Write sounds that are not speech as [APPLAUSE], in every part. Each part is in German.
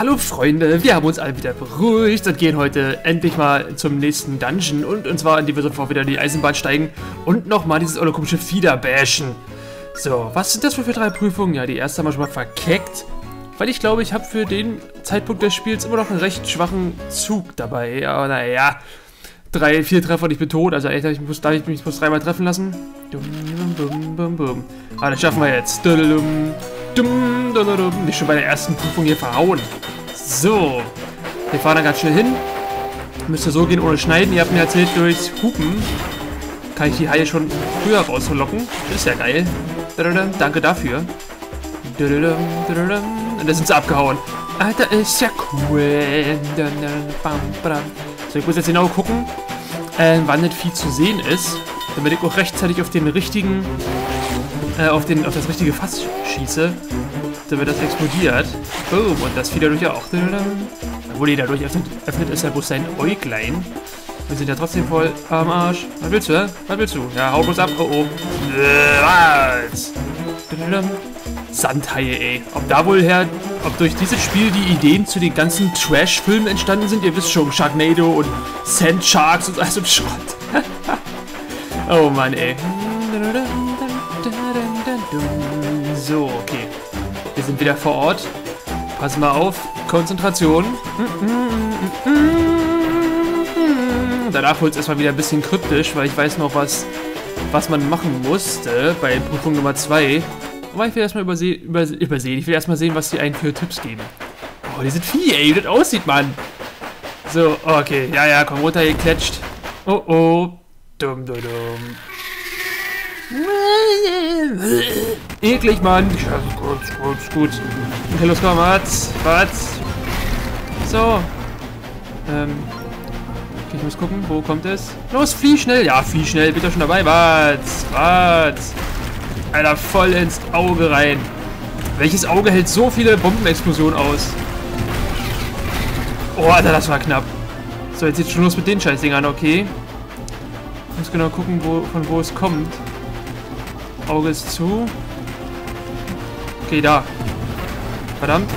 Hallo Freunde, wir haben uns alle wieder beruhigt und gehen heute endlich mal zum nächsten Dungeon und, und zwar, indem wir sofort wieder in die Eisenbahn steigen und nochmal dieses olle komische Fieder bashen. So, was sind das für, für drei Prüfungen? Ja, die erste haben wir schon mal verkeckt, weil ich glaube, ich habe für den Zeitpunkt des Spiels immer noch einen recht schwachen Zug dabei. Aber naja, drei, vier Treffer und ich bin tot, also echt, ich muss, darf ich mich bloß dreimal treffen lassen. Dum, bum, bum, bum. Ah, das schaffen wir jetzt. Dum, dum, dum, dum. Nicht schon bei der ersten Prüfung hier verhauen. So. Wir fahren da ganz schnell hin. Müsste so gehen ohne Schneiden. Ihr habt mir erzählt, durchs Hupen kann ich die Haie schon früher rauslocken. Ist ja geil. Danke dafür. Und da sind sie abgehauen. Alter, ist ja cool. So, ich muss jetzt genau gucken, äh, wann das Vieh zu sehen ist, damit ich auch rechtzeitig auf den richtigen, äh, auf, den, auf das richtige Fass schieße, damit das explodiert. Boom, und das Vieh dadurch ja auch. Obwohl die dadurch öffnet, öffnet ist ja bloß sein Äuglein. Wir sind ja trotzdem voll am Arsch. Was willst du, hä? Was willst du? Ja, hau bloß ab. Oh, oh. Was? Sandhaie, ey. Ob da wohl her, ob durch dieses Spiel die Ideen zu den ganzen Trash-Filmen entstanden sind, ihr wisst schon, Sharknado und Sand Sharks und all so Schrott. [LAUGHS] oh Mann, ey. So, okay. Wir sind wieder vor Ort. Pass mal auf. Konzentration. Danach wird es erstmal wieder ein bisschen kryptisch, weil ich weiß noch, was, was man machen musste bei Prüfung Nummer 2. Aber ich will erstmal überse überse übersehen. Ich will erstmal sehen, was die einen für Tipps geben. Oh, die sind Vieh, ey, wie das aussieht, Mann. So, okay. Ja, ja, komm runter, geklatscht. Oh, oh. Dumm, dumm, dumm. Eklig, Mann. Ja, gut, gut, gut. Okay, los, komm, was? Was? So. Ähm. Okay, ich muss gucken, wo kommt es? Los, flieh schnell. Ja, flieh schnell. Bitte schon dabei. Was? Was? Alter, voll ins Auge rein. Welches Auge hält so viele Bombenexplosionen aus? Oh, Alter, das war knapp. So, jetzt geht's schon los mit den Scheißdingern, okay. Ich muss genau gucken, wo, von wo es kommt. Ist zu. Okay, da. Verdammt.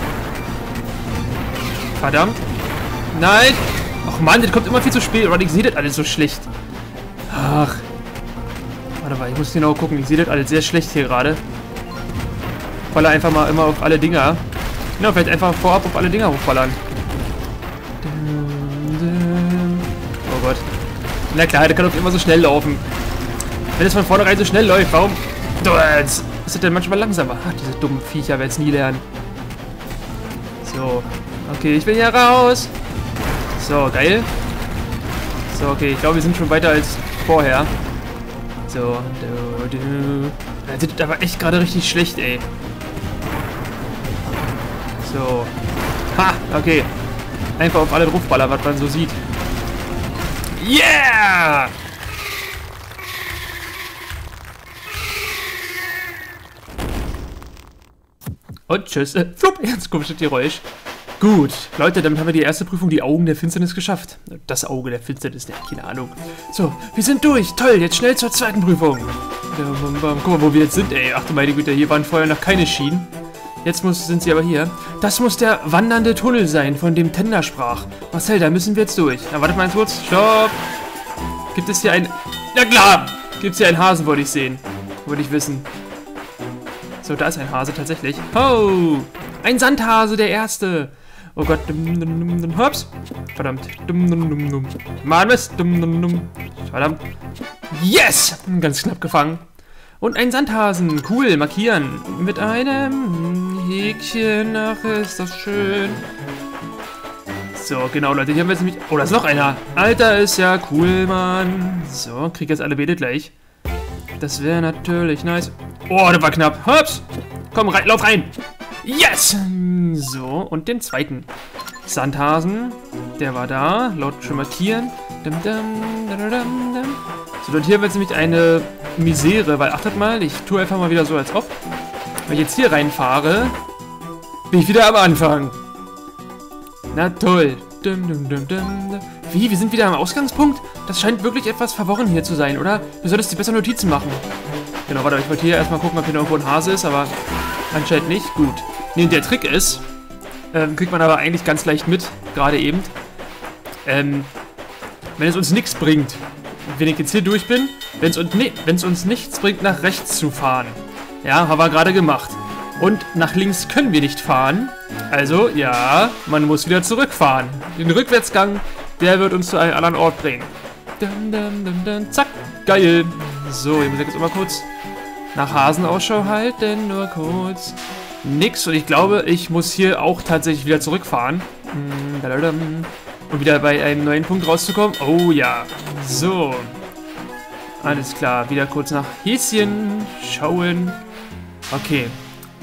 Verdammt. Nein! Ach Mann, das kommt immer viel zu spät. Oder ich sehe das alles so schlecht. Ach. Warte mal, ich muss genau gucken. Ich sehe das alles sehr schlecht hier gerade. Falle einfach mal immer auf alle Dinger. Ja, vielleicht einfach vorab auf alle Dinger hochballern. Oh Gott. Na klar, der kann doch immer so schnell laufen. Wenn es von vornherein so schnell läuft, warum ist das denn manchmal langsamer? Ach, diese dummen Viecher werden es nie lernen. So. Okay, ich will hier raus. So, geil. So, okay, ich glaube, wir sind schon weiter als vorher. So, du, du. Das sieht aber echt gerade richtig schlecht, ey. So. Ha, okay. Einfach auf alle draufballern, was man so sieht. Yeah! Und tschüss. Äh, flupp, ganz komisches Geräusch. Gut, Leute, damit haben wir die erste Prüfung, die Augen der Finsternis, geschafft. Das Auge der Finsternis, ne, keine Ahnung. So, wir sind durch. Toll, jetzt schnell zur zweiten Prüfung. Guck mal, wo wir jetzt sind, ey. Ach du meine Güte, hier waren vorher noch keine Schienen. Jetzt muss, sind sie aber hier. Das muss der wandernde Tunnel sein, von dem Tender sprach. Marcel, da müssen wir jetzt durch. Na, wartet mal kurz. Stopp. Gibt es hier ein... Na klar! Gibt es hier einen Hasen, wollte ich sehen. Wollte ich wissen. So, da ist ein Hase tatsächlich. Oh! Ein Sandhase, der erste. Oh Gott. Dum, dum, dum, Hops. Verdammt. Dum, dum, dum, dum. Mann, Mist. Dum, dum, dum. Verdammt. Yes! Ganz knapp gefangen. Und ein Sandhasen. Cool, markieren. Mit einem Häkchen. Ach, ist das schön. So, genau, Leute. Hier haben wir jetzt nämlich... Oh, da ist noch einer. Alter, ist ja cool, Mann. So, krieg jetzt alle Bede gleich. Das wäre natürlich nice. Oh, das war knapp. Hops. Komm, rein, lauf rein. Yes! So, und den zweiten. Sandhasen. Der war da. Laut schon markieren. So, und hier wird nämlich eine Misere, weil achtet mal, ich tue einfach mal wieder so, als ob. Wenn ich jetzt hier reinfahre, bin ich wieder am Anfang. Na toll. Wie? Wir sind wieder am Ausgangspunkt? Das scheint wirklich etwas verworren hier zu sein, oder? Du solltest dir besser Notizen machen. Genau, warte, ich wollte hier erstmal gucken, ob hier irgendwo ein Hase ist, aber anscheinend nicht. Gut. Nee, der Trick ist, Ähm, kriegt man aber eigentlich ganz leicht mit, gerade eben. Ähm, wenn es uns nichts bringt, wenn ich jetzt hier durch bin, wenn es uns, nee, uns nichts bringt, nach rechts zu fahren. Ja, haben wir gerade gemacht. Und nach links können wir nicht fahren. Also, ja, man muss wieder zurückfahren. Den Rückwärtsgang, der wird uns zu einem anderen Ort bringen. Dun, dun, dun, Zack, geil. So, ich muss jetzt immer kurz nach Hasenausschau halten, nur kurz. Nix und ich glaube, ich muss hier auch tatsächlich wieder zurückfahren. Hm, um wieder bei einem neuen Punkt rauszukommen. Oh ja. So. Alles klar. Wieder kurz nach Häschen schauen. Okay.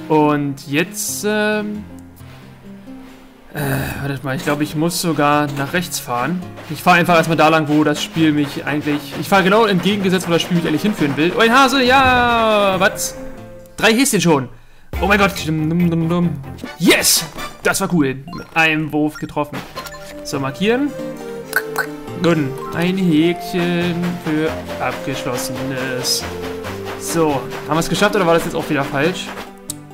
Und jetzt, ähm... Äh, warte mal, ich glaube, ich muss sogar nach rechts fahren. Ich fahre einfach erstmal da lang, wo das Spiel mich eigentlich... Ich fahre genau entgegengesetzt, wo das Spiel mich eigentlich hinführen will. Oh, ein Hase, ja! Was? Drei Häschen schon. Oh mein Gott. Yes! Das war cool. Ein Wurf getroffen. So, markieren. Gut. Ein Häkchen für abgeschlossenes. So, haben wir es geschafft oder war das jetzt auch wieder falsch?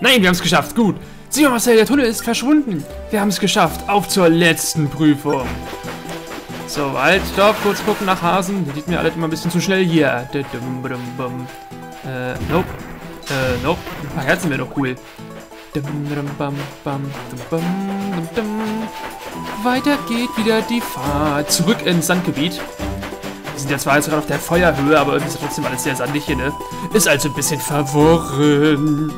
Nein, wir haben es geschafft. Gut. Mal, Marcel, der Tunnel ist verschwunden. Wir haben es geschafft. Auf zur letzten Prüfung. So, halt, stopp, kurz gucken nach Hasen. Der geht mir alles immer ein bisschen zu schnell hier. Äh, nope. Äh, nope. Ein paar Herzen wäre doch cool. Weiter geht wieder die Fahrt. Zurück ins Sandgebiet. Wir sind ja zwar jetzt gerade auf der Feuerhöhe, aber irgendwie ist trotzdem alles sehr sandig hier, ne? Ist also ein bisschen verworren.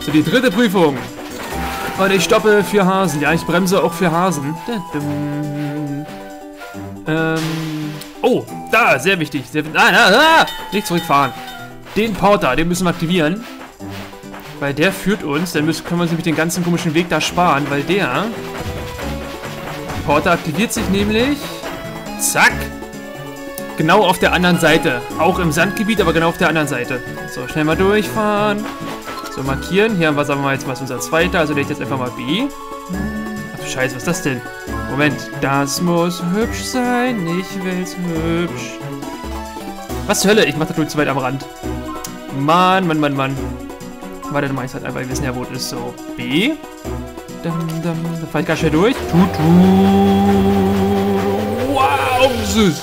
So, die dritte Prüfung. Und ich stoppe für Hasen. Ja, ich bremse auch für Hasen. Ähm. Oh, da, sehr wichtig. Sehr, ah, ah, ah, nicht zurückfahren. Den Porter, den müssen wir aktivieren. Weil der führt uns, dann müssen, können wir uns nämlich den ganzen komischen Weg da sparen, weil der... Porter aktiviert sich nämlich... Zack! Genau auf der anderen Seite. Auch im Sandgebiet, aber genau auf der anderen Seite. So, schnell mal durchfahren. So, markieren. Hier haben wir, sagen wir mal, jetzt mal unser zweiter. Also der jetzt einfach mal B. Ach Scheiße, was ist das denn? Moment. Das muss hübsch sein. Ich will's hübsch. Was zur Hölle? Ich mach das nur zu weit am Rand. Mann, Mann, Mann, Mann. Warte, dann mach ich halt einfach. Wir wissen ja, wo es ist. So, B. Dann, dann, dann fahr ich ganz schnell durch. Tut, tut. Wow, süß.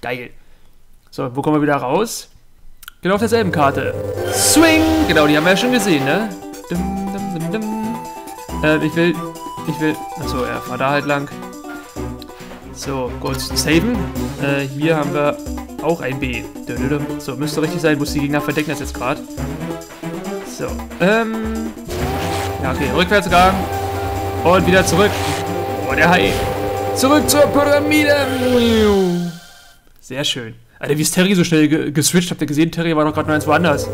Geil. So, wo kommen wir wieder raus? Genau auf derselben Karte. Swing! Genau, die haben wir ja schon gesehen, ne? Dum, dum, dum, äh, ich will... Ich will... Achso, ja, fahr da halt lang. So, kurz saven. Äh, hier haben wir auch ein B. So, müsste richtig sein, muss die Gegner verdecken das jetzt gerade. So, ähm... Ja, okay, Rückwärtsgang. Und wieder zurück. Oh, der Hai. Zurück zur Pyramide. Sehr schön. Alter, wie ist Terry so schnell geswitcht? Habt ihr gesehen? Terry war doch gerade noch eins woanders.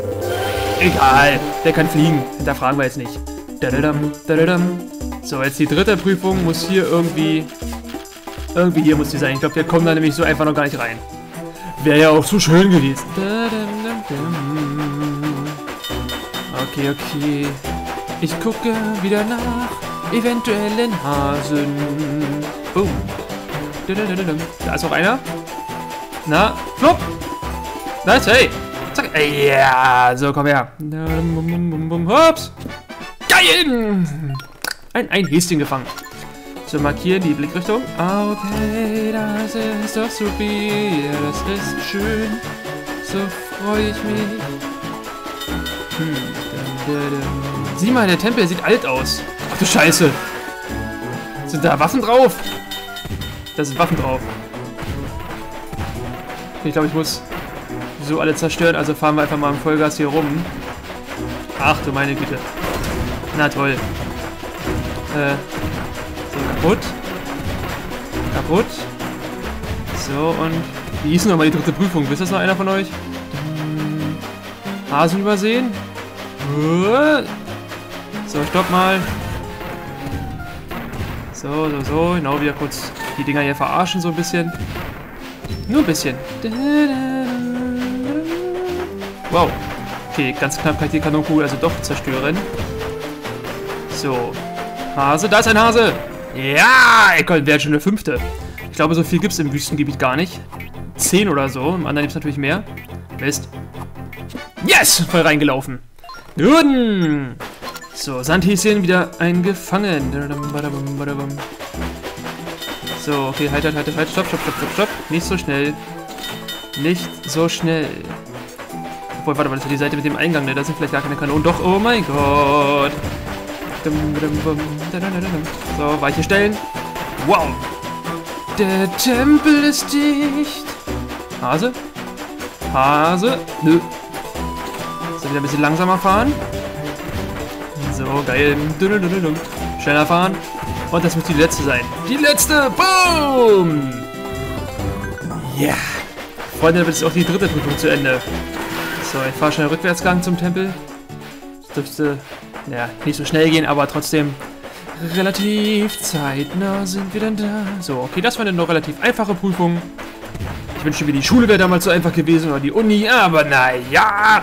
Egal, der kann fliegen. Da fragen wir jetzt nicht. So, jetzt die dritte Prüfung muss hier irgendwie... Irgendwie hier muss die sein. Ich glaube, wir kommen da nämlich so einfach noch gar nicht rein. Wäre ja auch so schön gewesen. Okay, okay. Ich gucke wieder nach eventuellen Hasen. Boom. Da ist noch einer. Na, flupp. Nice, hey. Zack. Ja, so, komm her. Hops. Geil. Ein, ein Häschen gefangen. So, markieren die Blickrichtung. Okay, das ist doch super. Das ist schön. So freue ich mich. Hm. Sieh mal, der Tempel sieht alt aus. Ach du Scheiße. Sind da Waffen drauf? Da sind Waffen drauf. Ich glaube, ich muss so alle zerstören, also fahren wir einfach mal im Vollgas hier rum. Ach du meine Güte. Na toll. Äh, so, kaputt. Kaputt. So, und wie hieß nochmal die dritte Prüfung? Wisst das noch einer von euch? Hm, Hasen übersehen? So, stopp mal. So, so, so. Genau, wieder kurz die Dinger hier verarschen so ein bisschen. Nur ein bisschen. Wow. Okay, ganz knapp kann ich die Kanonkugel also doch zerstören. So. Hase, da ist ein Hase! Ja! Ich wäre schon der fünfte. Ich glaube, so viel gibt es im Wüstengebiet gar nicht. Zehn oder so. Im anderen gibt es natürlich mehr. Mist. Yes! Voll reingelaufen. Nun. So, Sandhäschen wieder eingefangen. So, okay, halt, halt, halt, halt, stopp, stopp, stopp, stopp, stopp. Nicht so schnell. Nicht so schnell. Obwohl, warte mal, das ist die Seite mit dem Eingang, ne? Da sind vielleicht gar keine Kanonen. Doch, oh mein Gott. So, weiche Stellen. Wow. Der Tempel ist dicht. Hase? Hase? Nö. So, wieder ein bisschen langsamer fahren. So, geil. Schneller fahren. Und das muss die letzte sein. Die letzte! Boom! Ja! Yeah. Freunde, damit ist auch die dritte Prüfung zu Ende. So, ich fahre schnell Rückwärtsgang zum Tempel. Das dürfte, ja, nicht so schnell gehen, aber trotzdem relativ zeitnah sind wir dann da. So, okay, das war eine noch relativ einfache Prüfung. Ich wünschte mir, die Schule wäre damals so einfach gewesen oder die Uni, aber naja.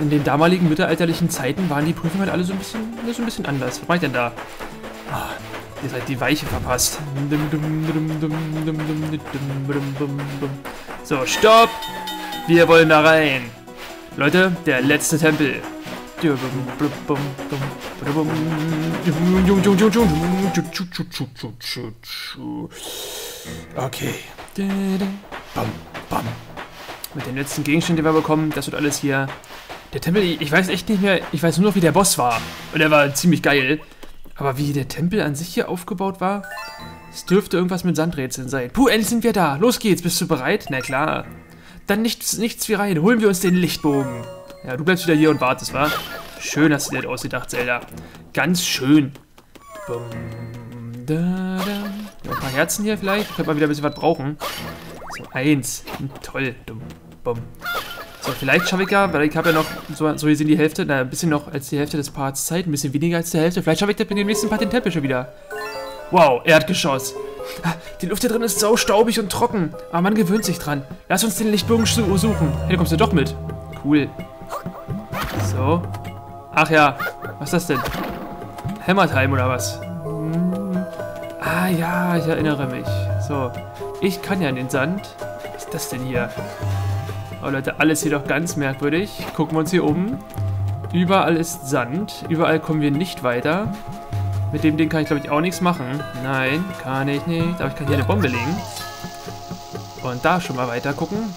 In den damaligen mittelalterlichen Zeiten waren die Prüfungen halt alle so ein bisschen, so ein bisschen anders. Was mache ich denn da? Oh, ihr seid die Weiche verpasst. So, stopp! Wir wollen da rein. Leute, der letzte Tempel. Okay. Mit den letzten Gegenständen, die wir bekommen, das wird alles hier. Der Tempel, ich weiß echt nicht mehr, ich weiß nur noch, wie der Boss war. Und der war ziemlich geil. Aber wie der Tempel an sich hier aufgebaut war, es dürfte irgendwas mit Sandrätseln sein. Puh, endlich sind wir da. Los geht's. Bist du bereit? Na klar. Dann nichts, nichts wie rein. Holen wir uns den Lichtbogen. Ja, du bleibst wieder hier und wartest, wa? Schön hast du dir das ausgedacht, Zelda. Ganz schön. Bum, da, da. ein paar Herzen hier vielleicht. Ich könnte mal wieder ein bisschen was brauchen. So, eins. Hm, toll. Dumm. Bum. So, vielleicht schaffe ich ja, weil ich habe ja noch, so, so hier sind die Hälfte, na, ein bisschen noch als die Hälfte des Parts Zeit, ein bisschen weniger als die Hälfte. Vielleicht schaffe ich das mit dem nächsten Part den Tempel schon wieder. Wow, Erdgeschoss. Die Luft hier drin ist sau staubig und trocken, aber man gewöhnt sich dran. Lass uns den Lichtbogen suchen. Hey, da kommst du doch mit. Cool. So. Ach ja, was ist das denn? Hammertime oder was? Hm. Ah ja, ich erinnere mich. So, ich kann ja in den Sand. Das denn hier? Oh Leute, alles hier doch ganz merkwürdig. Gucken wir uns hier um. Überall ist Sand. Überall kommen wir nicht weiter. Mit dem Ding kann ich, glaube ich, auch nichts machen. Nein, kann ich nicht. Aber ich kann hier eine Bombe legen. Und da schon mal weiter gucken.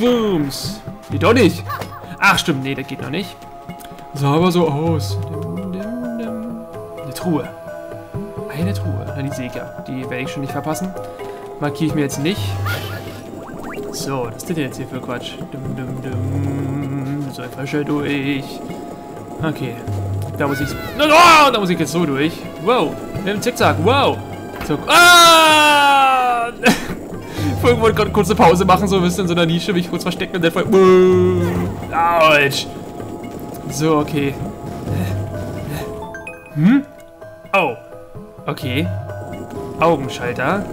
Booms. Geht doch nicht. Ach, stimmt. Nee, das geht noch nicht. Sah aber so aus. Eine Truhe. Eine Truhe. Na, die sehe ich ja. Die werde ich schon nicht verpassen. Markiere ich mir jetzt nicht. So, was ist denn jetzt hier für Quatsch? Dum, dum, dum. So, Flasche durch. Okay. Da muss ich... Oh, da muss ich jetzt so durch. Wow. Mit dem Zickzack. Wow. So. Ah! [LAUGHS] Irgendwo wollte gerade kurz eine Pause machen, so ein bisschen in so einer Nische, mich kurz verstecken und dann voll... Autsch. So, okay. Hm? Oh. Okay. Augenschalter.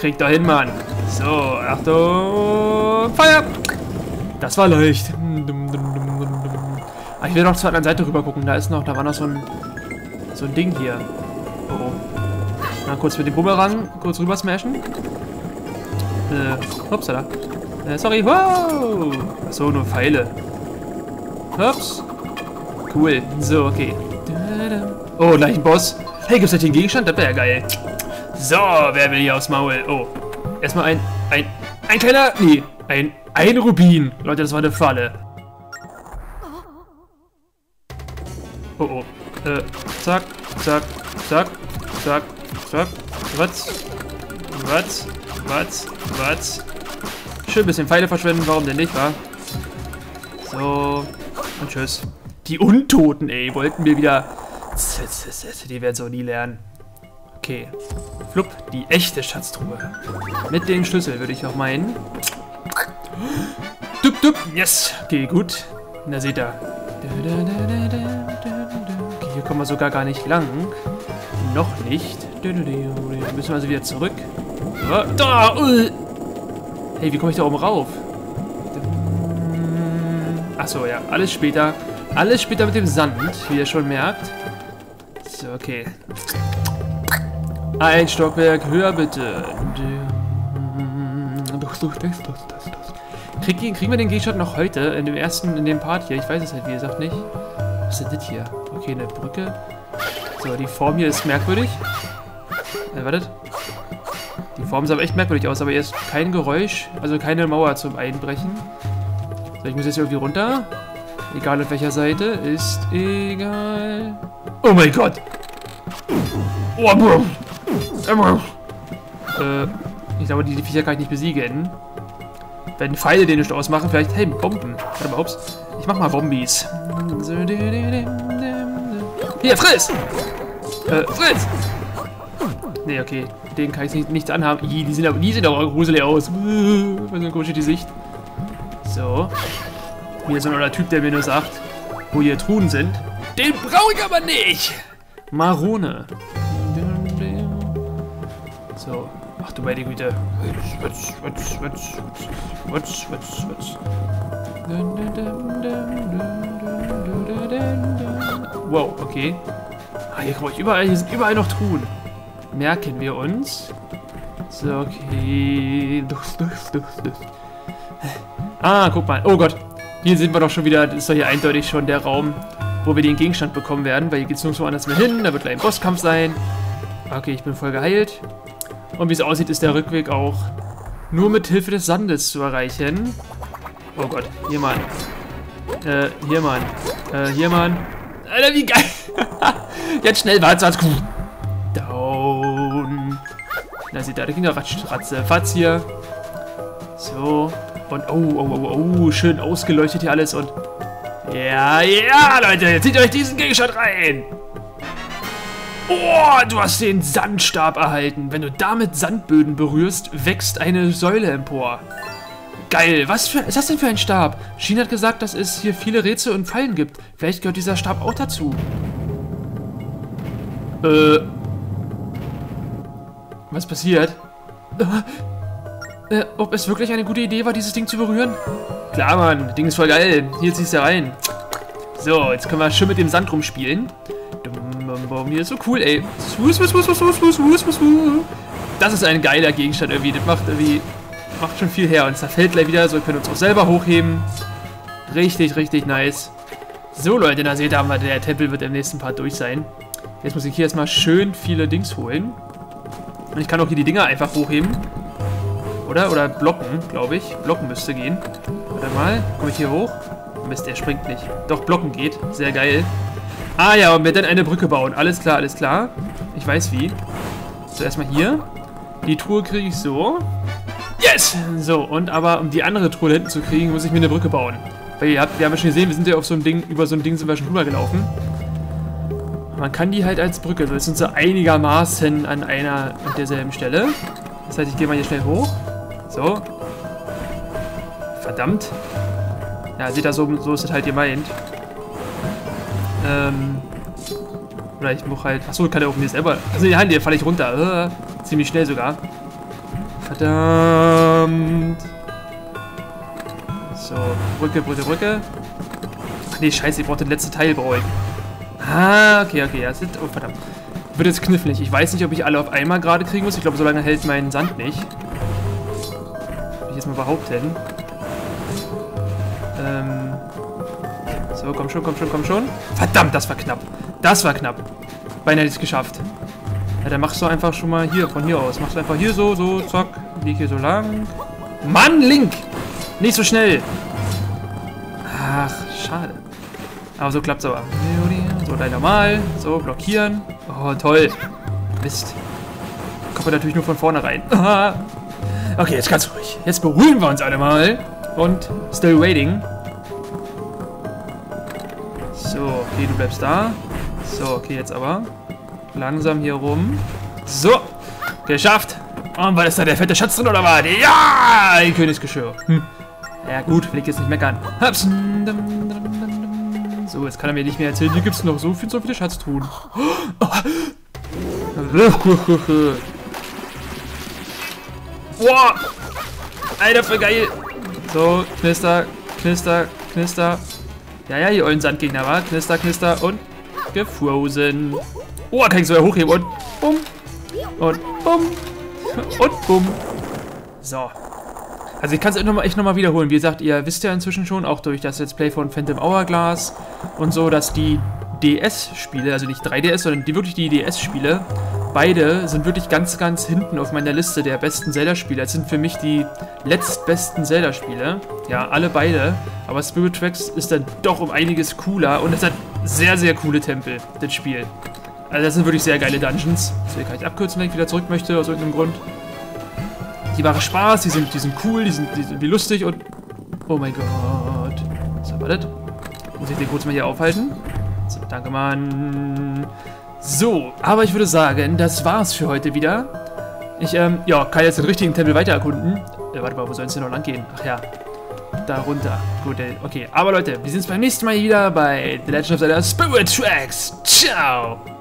Krieg da hin, Mann. So, Achtung. Feuer! Das war leicht. Ah, ich will noch zur anderen Seite rüber gucken. Da ist noch, da war noch so ein, so ein Ding hier. Oh, oh. Mal kurz mit dem Bumerang kurz rüber smashen. Äh, upsala. Äh, sorry, wow! Achso, nur Pfeile. Ups. Cool. So, okay. Oh, gleich ein Boss. Hey, gibt's da den Gegenstand? Das wäre ja geil. So, wer will hier aufs Maul? Oh, erstmal ein, ein, ein kleiner, nee, ein, ein Rubin. Leute, das war eine Falle. Oh, oh. Äh, zack, zack, zack, zack, zack. Was? Was? Was? Was? Schön bisschen Pfeile verschwenden, warum denn nicht, wa? So. Und tschüss. Die Untoten, ey, wollten wir wieder... Die werden so nie lernen. Okay. Flupp, die echte Schatztruhe. Mit dem Schlüssel, würde ich auch meinen. Dup, dup, yes. Okay, gut. Na, seht ihr. Okay, hier kommen wir sogar gar nicht lang. Noch nicht. Müssen wir also wieder zurück. Oh, da! Hey, wie komme ich da oben rauf? Achso, ja. Alles später. Alles später mit dem Sand, wie ihr schon merkt. So, okay. Ein Stockwerk höher, bitte. Krieg, kriegen wir den Gegenstand noch heute, in dem ersten, in dem Part hier? Ich weiß es halt, wie gesagt, nicht. Was ist denn das hier? Okay, eine Brücke. So, die Form hier ist merkwürdig. Äh, wartet. Die Form sah aber echt merkwürdig aus, aber hier ist kein Geräusch, also keine Mauer zum Einbrechen. So, ich muss jetzt irgendwie runter. Egal auf welcher Seite, ist egal. Oh mein Gott! Oh, Bro! Äh, ich glaube, die, die Viecher kann ich nicht besiegen. Wenn Pfeile den nicht ausmachen, vielleicht, hey, Bomben. Warte mal, ups. Ich mach mal Bombis. Hier, friss! Äh, friss! Nee, okay. Den kann ich nicht, nichts anhaben. Ih, die sehen aber, die sehen aber gruselig aus. Was ein komisches Gesicht. So. Hier so ein Typ, der mir nur sagt, wo hier Truhen sind. Den brauche ich aber nicht! Marone. So. Ach du meine Güte. Wow, okay. Ah, hier, guck mal, überall, hier sind überall noch Truhen. Merken wir uns. So, okay. Ah, guck mal. Oh Gott. Hier sind wir doch schon wieder. Das ist doch hier eindeutig schon der Raum, wo wir den Gegenstand bekommen werden. Weil hier geht es nirgendwo anders mehr hin. Da wird gleich ein Bosskampf sein. Okay, ich bin voll geheilt. Und wie es aussieht, ist der Rückweg auch nur mit Hilfe des Sandes zu erreichen. Oh Gott, hier Mann. Äh, hier Mann. Äh, hier Mann. Alter, wie geil. [LAUGHS] Jetzt schnell, warte, warte. Down. Da sieht da, da ging der Ratze, Fatz hier. So. Und, oh, oh, oh, oh, schön ausgeleuchtet hier alles und... Ja, ja, Leute, zieht euch diesen Gegenstand rein. Oh, du hast den Sandstab erhalten. Wenn du damit Sandböden berührst, wächst eine Säule empor. Geil, was für, ist das denn für ein Stab? Shin hat gesagt, dass es hier viele Rätsel und Fallen gibt. Vielleicht gehört dieser Stab auch dazu. Äh. Was passiert? Äh, ob es wirklich eine gute Idee war, dieses Ding zu berühren? Klar, Mann. Ding ist voll geil. Hier ziehst du rein. So, jetzt können wir schön mit dem Sand rumspielen. Hier ist so cool, ey. Das ist ein geiler Gegenstand irgendwie. Das macht irgendwie macht schon viel her. Und zerfällt gleich wieder, so wir können uns auch selber hochheben. Richtig, richtig nice. So, Leute, da seht ihr, mal, der Tempel wird im nächsten Part durch sein. Jetzt muss ich hier erstmal schön viele Dings holen. Und ich kann auch hier die Dinger einfach hochheben. Oder? Oder blocken, glaube ich. Blocken müsste gehen. Warte mal. Komme ich hier hoch? Mist, der springt nicht. Doch, blocken geht. Sehr geil. Ah ja, und wir dann eine Brücke bauen. Alles klar, alles klar. Ich weiß wie. So, erstmal hier. Die Truhe kriege ich so. Yes! So, und aber um die andere Truhe hinten zu kriegen, muss ich mir eine Brücke bauen. Weil ihr habt, wir haben ja schon gesehen, wir sind ja auf so einem Ding, über so ein Ding sind wir schon rübergelaufen. Man kann die halt als Brücke, das sind so einigermaßen an einer und derselben Stelle. Das heißt, ich gehe mal hier schnell hoch. So. Verdammt. Ja, seht ihr, so, so ist das halt gemeint. Ähm. Oder ich muss halt. Achso, kann er auch mir selber. Also die Hand, hier falle ich runter. Äh, ziemlich schnell sogar. Verdammt. So, Brücke, Brücke, Brücke. Ach nee, scheiße, ich brauche den letzten Teil, brauche ich. Ah, okay, okay, das ist... Oh, verdammt. Wird jetzt knifflig. Ich weiß nicht, ob ich alle auf einmal gerade kriegen muss. Ich glaube, so lange hält mein Sand nicht. Will ich jetzt mal behaupten. Komm schon, komm schon, komm schon. Verdammt, das war knapp. Das war knapp. Beinahe hätte ich es geschafft. Ja, dann machst du einfach schon mal hier, von hier aus. Machst du einfach hier so, so, zack. Lieg hier so lang. Mann, Link! Nicht so schnell! Ach, schade. Aber so klappt's aber. So, dann normal. So, blockieren. Oh, toll. Mist. Kommt man natürlich nur von vorne rein. [LAUGHS] okay, jetzt ganz ruhig. Jetzt beruhigen wir uns alle mal. Und still waiting. So, okay, du bleibst da. So, okay, jetzt aber. Langsam hier rum. So, geschafft. Und war das da der fette Schatz drin oder was? Ja, ein Königsgeschirr. Hm. Ja gut, will ich jetzt nicht meckern. Haps. So, jetzt kann er mir nicht mehr erzählen, hier gibt es noch so viel, so viele Schatztruhen. Boah! Alter, voll geil! So, Knister, Knister, Knister. Ja, ja, hier ollen Sandgegner, war. Knister, Knister und gefrozen. Oh, kann ich sogar hochheben und bumm. Und bumm. Und bumm. So. Also ich kann es echt nochmal noch wiederholen. Wie gesagt, ihr wisst ja inzwischen schon, auch durch das Let's Play von Phantom Hourglass und so, dass die DS-Spiele, also nicht 3DS, sondern die wirklich die DS-Spiele, beide sind wirklich ganz, ganz hinten auf meiner Liste der besten Zelda-Spiele. Das sind für mich die letztbesten Zelda-Spiele. Ja, alle beide. Aber Spirit Tracks ist dann doch um einiges cooler und es hat sehr, sehr coole Tempel, das Spiel. Also das sind wirklich sehr geile Dungeons. Deswegen kann ich abkürzen, wenn ich wieder zurück möchte, aus irgendeinem Grund. Die machen Spaß, die sind, die sind cool, die sind, die sind lustig und... Oh mein Gott. So, wartet. Muss ich den kurz mal hier aufhalten? So, danke, Mann. So, aber ich würde sagen, das war's für heute wieder. Ich, ähm, ja, kann jetzt den richtigen Tempel weiter erkunden. Äh, warte mal, wo soll es denn noch lang gehen? Ach ja, da runter. Gut, äh, okay. Aber Leute, wir sehen uns beim nächsten Mal wieder bei The Legend of Zelda Spirit Tracks. Ciao!